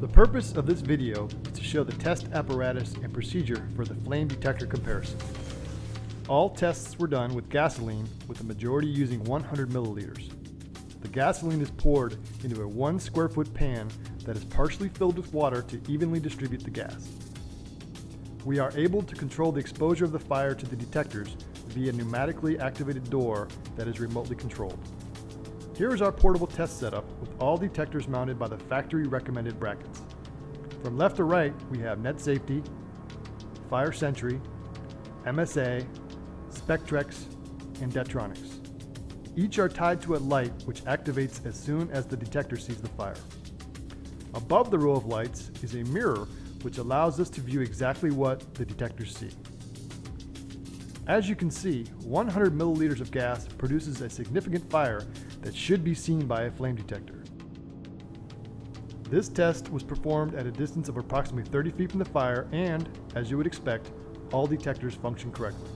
The purpose of this video is to show the test apparatus and procedure for the flame detector comparison. All tests were done with gasoline, with the majority using 100 milliliters. The gasoline is poured into a 1 square foot pan that is partially filled with water to evenly distribute the gas. We are able to control the exposure of the fire to the detectors via pneumatically activated door that is remotely controlled. Here is our portable test setup with all detectors mounted by the factory recommended brackets. From left to right, we have Net Safety, Fire Sentry, MSA, Spectrex, and Det-Tronics. Each are tied to a light which activates as soon as the detector sees the fire. Above the row of lights is a mirror which allows us to view exactly what the detectors see. As you can see, 100 milliliters of gas produces a significant fire that should be seen by a flame detector. This test was performed at a distance of approximately 30 feet from the fire and, as you would expect, all detectors function correctly.